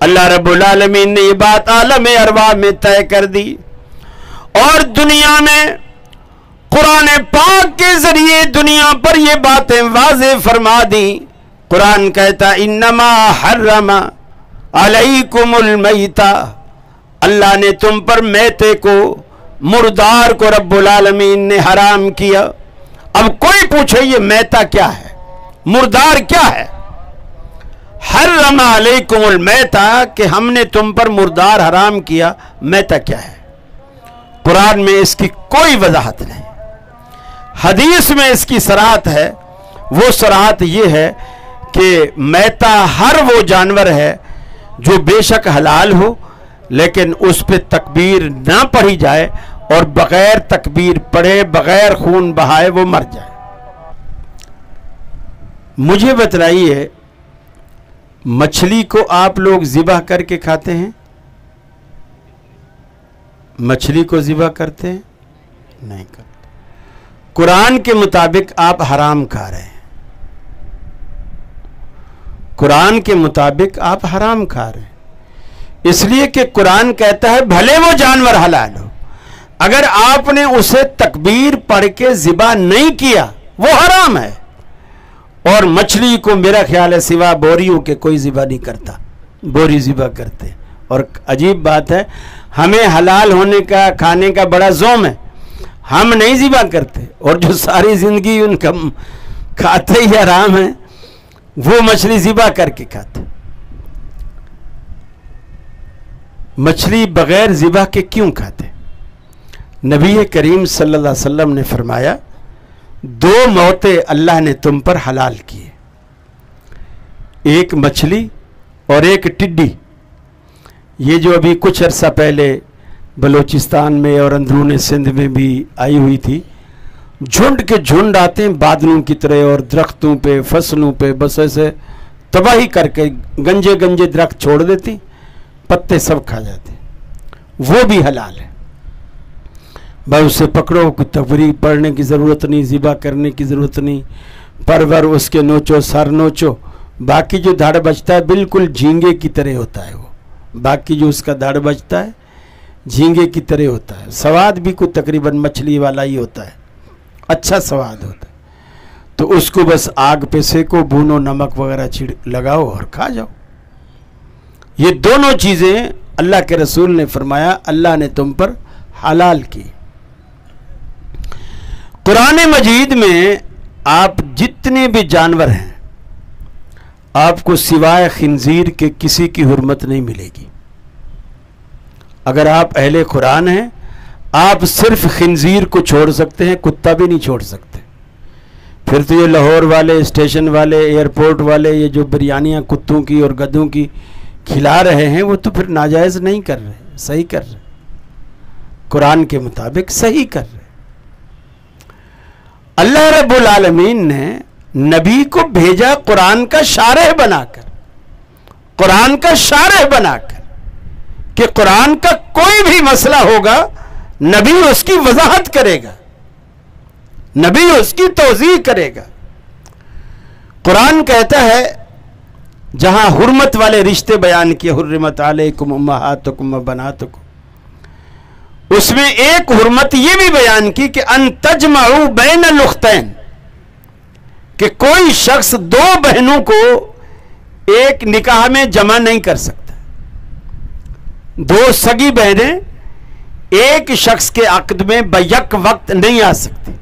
अल्लाह रब्बुल आलमीन ने ये बात आलम अरवा में तय कर दी। और दुनिया में कुरान पाक के ज़रिए दुनिया पर ये बातें वाज फरमा दी। कुरान कहता, इन्नमा हर्रमा अलैकुमुल मैता अल्लाह ने तुम पर मैते को, मुर्दार को रब्बुल आलमीन ने हराम किया। अब कोई पूछे, ये मैता क्या है? मुर्दार क्या है? हर रमा अलैकुमुल मैता, कि हमने तुम पर मुर्दार हराम किया। मैता क्या है? कुरान में इसकी कोई वजाहत नहीं। हदीस में इसकी सराहत है। वो सराहत ये है कि मैता हर वो जानवर है जो बेशक हलाल हो, लेकिन उस पर तकबीर ना पढ़ी जाए और बगैर तकबीर पढ़े, बगैर खून बहाए वो मर जाए। मुझे बतलाइए मछली को आप लोग ज़िबा करके खाते हैं? मछली को ज़िबा करते हैं? नहीं करते। कुरान के मुताबिक आप हराम खा रहे हैं। कुरान के मुताबिक आप हराम खा रहे हैं। इसलिए कि कुरान कहता है, भले वो जानवर हलाल हो, अगर आपने उसे तकबीर पढ़ के ज़िबा नहीं किया, वो हराम है। और मछली को मेरा ख्याल है सिवा बोरियों के कोई ज़िबा नहीं करता। बोरी ज़िबा करते। और अजीब बात है, हमें हलाल होने का, खाने का बड़ा जोम है। हम नहीं ज़िबा करते, और जो सारी ज़िंदगी उनका खाते ही आराम है, वो मछली ज़िबा करके खाते। मछली बगैर ज़िबा के क्यों खाते? नबी करीम सल्लल्लाहु अलैहि वसल्लम ने फरमाया दो मौतें अल्लाह ने तुम पर हलाल किए एक मछली और एक टिड्डी। ये जो अभी कुछ अरसा पहले बलूचिस्तान में और अंदरून सिंध में भी आई हुई थी, झुंड के झुंड आते हैं बादलों की तरह और दरख्तों पे, फ़सलों पे, बस ऐसे तबाही करके गंजे गंजे दरख्त छोड़ देती, पत्ते सब खा जाते। वो भी हलाल है। भाई उसे पकड़ो, कोई तफरी पढ़ने की ज़रूरत नहीं, ज़िबा करने की ज़रूरत नहीं। परवर उसके नोचो, सर नोचो। बाकी जो धड़ बचता है, बिल्कुल झींगे की तरह होता है वो। बाकी जो उसका धड़ बचता है, झींगे की तरह होता है। स्वाद भी कोई तकरीबन मछली वाला ही होता है। अच्छा स्वाद होता है। तो उसको बस आग पे सेको, भूनो, नमक वगैरह छिड़, लगाओ और खा जाओ। ये दोनों चीज़ें अल्लाह के रसूल ने फरमाया, अल्लाह ने तुम पर हलाल की। कुरान मजीद में आप जितने भी जानवर हैं, आपको सिवाय खिंजीर के किसी की हरमत नहीं मिलेगी। अगर आप अहले कुरान हैं, आप सिर्फ़ खिंजीर को छोड़ सकते हैं, कुत्ता भी नहीं छोड़ सकते। फिर तो ये लाहौर वाले, स्टेशन वाले, एयरपोर्ट वाले, ये जो बिरयानियाँ कुत्तों की और गधों की खिला रहे हैं, वो तो फिर नाजायज़ नहीं कर रहे, सही कर रहे। कुरान के मुताबिक सही कर रहे। अल्लाह रब्बुल आलमीन ने नबी को भेजा कुरान का शारह बनाकर, कुरान का शारह बनाकर कि कुरान का कोई भी मसला होगा, नबी उसकी वजाहत करेगा, नबी उसकी तोजी करेगा। कुरान कहता है, जहाँ हुरमत वाले रिश्ते बयान किए हुर्रमत आलकुम उम्महातुकुम बनातुकुम। उसमें एक हुरमत यह भी बयान की कि अन तजमाऊ बैन लुख्तैन कि कोई शख्स दो बहनों को एक निकाह में जमा नहीं कर सकता। दो सगी बहनें एक शख्स के अकद में बैक वक्त नहीं आ सकती।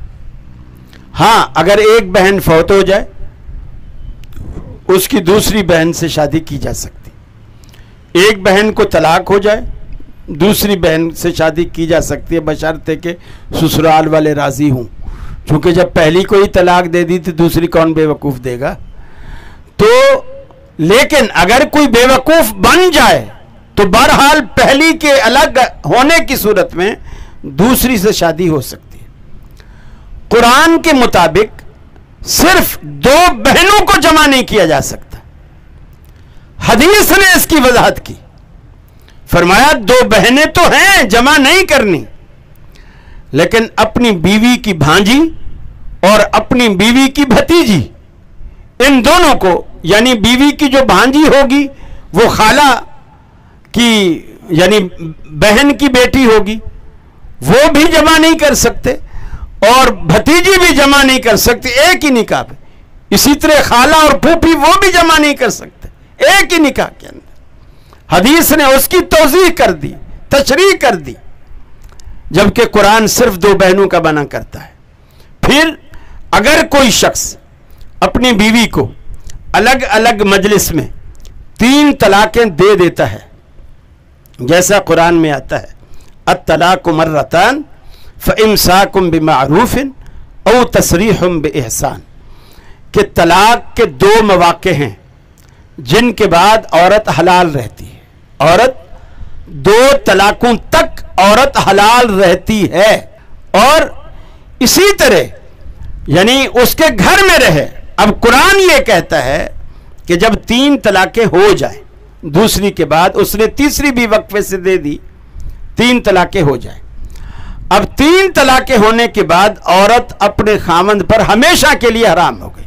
हाँ, अगर एक बहन फौत हो जाए, उसकी दूसरी बहन से शादी की जा सकती। एक बहन को तलाक हो जाए दूसरी बहन से शादी की जा सकती है, बशर्ते के ससुराल वाले राज़ी हों। क्योंकि जब पहली को ही तलाक दे दी तो दूसरी कौन बेवकूफ़ देगा? तो लेकिन अगर कोई बेवकूफ़ बन जाए तो बहरहाल पहली के अलग होने की सूरत में दूसरी से शादी हो सकती है। कुरान के मुताबिक सिर्फ़ दो बहनों को जमा नहीं किया जा सकता। हदीस ने इसकी वजाहत की। फरमाया, दो बहनें तो हैं, जमा नहीं करनी। लेकिन अपनी बीवी की भांजी और अपनी बीवी की भतीजी, इन दोनों को, यानी बीवी की जो भांजी होगी, वो खाला की, यानी बहन की बेटी होगी, वो भी जमा नहीं कर सकते और भतीजी भी जमा नहीं कर सकती, एक ही निकाह पे। इसी तरह खाला और फूफी वो भी जमा नहीं कर सकते, एक ही निकाह के अंदर। हदीस ने उसकी तोजी कर दी तशरी कर दी, जबकि कुरान सिर्फ़ दो बहनों का बना करता है। फिर अगर कोई शख्स अपनी बीवी को अलग अलग मजलिस में तीन तलाकें दे देता है, जैसा कुरान में आता है अतलाक मर्रतान फ़िमसाकुम बमारूफ़िन औ तसरीहम बहसान कि तलाक के दो मौाक़े हैं जिनके बाद औरत हलाल रहती है। औरत दो तलाकों तक औरत हलाल रहती है और इसी तरह, यानी उसके घर में रहे। अब कुरान ये कहता है कि जब तीन तलाकें हो जाए, दूसरी के बाद उसने तीसरी भी वक्फे से दे दी, तीन तलाकें हो जाए। अब तीन तलाकें होने के बाद औरत अपने खामंद पर हमेशा के लिए हराम हो गई।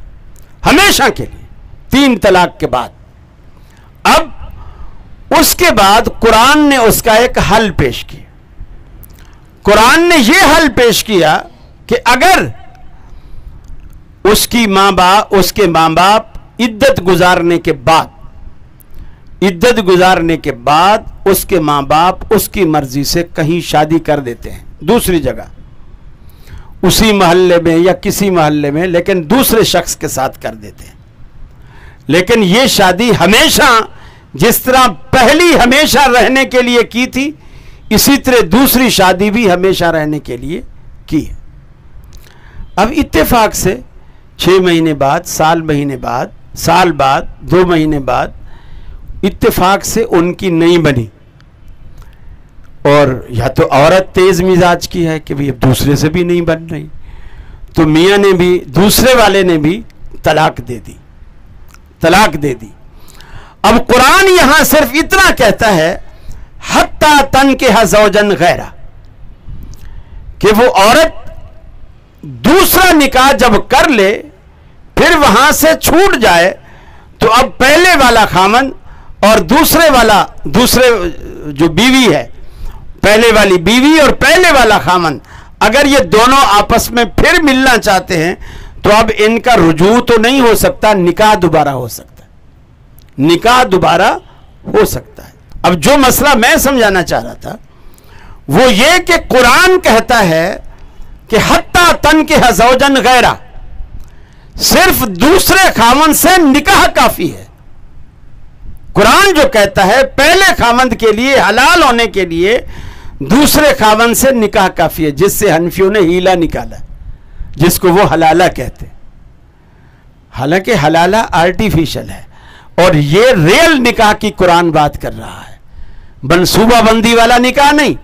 हमेशा के लिए, तीन तलाक के बाद। अब उसके बाद कुरान ने उसका एक हल पेश किया। कुरान ने यह हल पेश किया कि अगर उसकी माँ बाप उसके माँ बाप इद्दत गुजारने के बाद, इद्दत गुजारने के बाद उसके माँ बाप उसकी मर्ज़ी से कहीं शादी कर देते हैं, दूसरी जगह। उसी मोहल्ले में या किसी मोहल्ले में, लेकिन दूसरे शख्स के साथ कर देते हैं। लेकिन यह शादी हमेशा जिस तरह पहली हमेशा रहने के लिए की थी, इसी तरह दूसरी शादी भी हमेशा रहने के लिए की है। अब इत्तेफाक से छह महीने बाद, साल महीने बाद, साल बाद, दो महीने बाद इत्तेफाक से उनकी नहीं बनी। और या तो औरत तेज मिजाज की है कि भाई अब दूसरे से भी नहीं बन रही। तो मियाँ ने भी, दूसरे वाले ने भी तलाक दे दी। तलाक दे दी। अब कुरान यहाँ सिर्फ़ इतना कहता है, हत्ता तन के हजौजन गैरा। कि वो औरत दूसरा निकाह जब कर ले, फिर वहाँ से छूट जाए तो अब पहले वाला खामन और दूसरे वाला, दूसरे जो बीवी है, पहले वाली बीवी और पहले वाला खामन, अगर ये दोनों आपस में फिर मिलना चाहते हैं तो अब इनका रुजू तो नहीं हो सकता, निकाह दोबारा हो सकता। निकाह दोबारा हो सकता है। अब जो मसला मैं समझाना चाह रहा था, वो ये कि कुरान कहता है कि हत्ता तन के हजौजन गैरा। सिर्फ़ दूसरे खामन से निकाह काफ़ी है। कुरान जो कहता है, पहले खामंद के लिए, हलाल होने के लिए, दूसरे खामन से निकाह काफ़ी है, जिससे हनफियों ने हीला निकाला, जिसको वो हलाला कहते हालाँकि हलाला आर्टिफिशियल है और ये रियल निकाह की कुरान बात कर रहा है। मनसूबा बंदी वाला निकाह नहीं।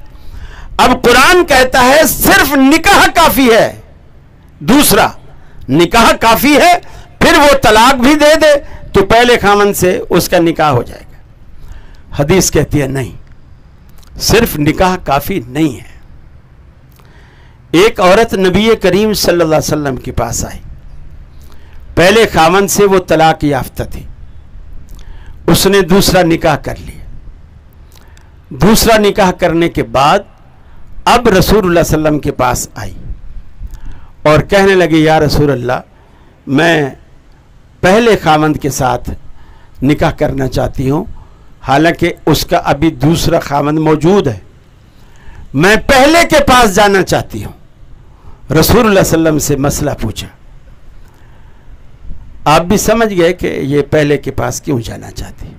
अब कुरान कहता है, सिर्फ़ निकाह काफ़ी है। दूसरा, निकाह काफ़ी है, फिर वो तलाक भी दे दे तो पहले खामन से उसका निकाह हो जाएगा। हदीस कहती है, नहीं, सिर्फ़ निकाह काफ़ी नहीं है। एक औरत नबी करीम सल्लल्लाहु अलैहि वसल्लम के पास आई। पहले खामन से वो तलाक याफ्ता थी। उसने दूसरा निकाह कर लिया। दूसरा निकाह करने के बाद अब रसूल सल्लम के पास आई और कहने लगे, या रसूल अल्लाह मैं पहले खामंद के साथ निकाह करना चाहती हूँ, हालाँकि उसका अभी दूसरा खामंद मौजूद है। मैं पहले के पास जाना चाहती हूँ। रसूल सल्लम से मसला पूछा। आप भी समझ गए कि ये पहले के पास क्यों जाना चाहती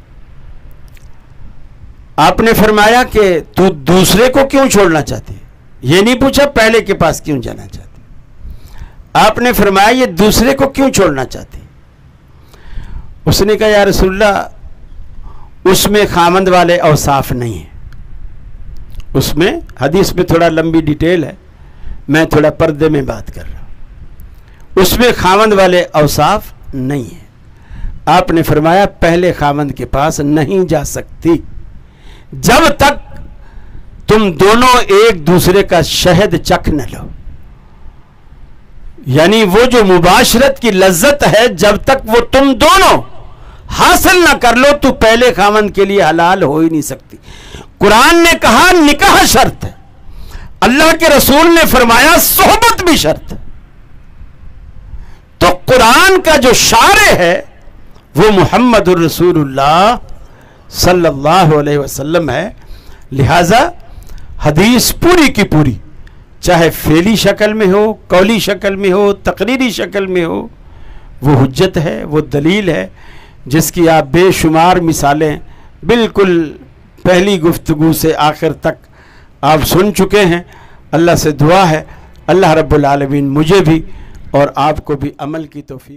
आपने फरमाया कि तू दूसरे को क्यों छोड़ना चाहती ये नहीं पूछा पहले के पास क्यों जाना चाहती आपने फरमाया ये दूसरे को क्यों छोड़ना चाहती उसने कहा यार रसुल्ला उसमें खामंद वाले अवसाफ नहीं है। उसमें हदीस में थोड़ा लंबी डिटेल है, मैं थोड़ा पर्दे में बात कर रहा हूँ। उसमें खामंद वाले अवसाफ नहीं है। आपने फरमाया, पहले खामंद के पास नहीं जा सकती। जब तक तुम दोनों एक दूसरे का शहद चख न लो। यानी वो जो मुबाशरत की लज्जत है, जब तक वो तुम दोनों हासिल ना कर लो तो पहले खामन के लिए हलाल हो ही नहीं सकती। कुरान ने कहा, निकाह शर्त है। अल्लाह के रसूल ने फरमाया, सोहबत भी शर्त है। तो कुरान का जो शारे है, वो मोहम्मद रसूलुल्लाह सल्लल्लाहु वसल्लम है। लिहाजा, हदीस पूरी की पूरी, चाहे फेली शक्ल में हो, कौली शक्ल में हो, तकरीरी शक्ल में हो, वो हजत है, वो दलील है, जिसकी आप बेशुमार मिसालें बिल्कुल पहली गुफ्तगु से आखिर तक आप सुन चुके हैं। अल्लाह से दुआ है, अल्लाह रब्बुल आलमीन मुझे भी और आपको भी अमल की तोफ़ी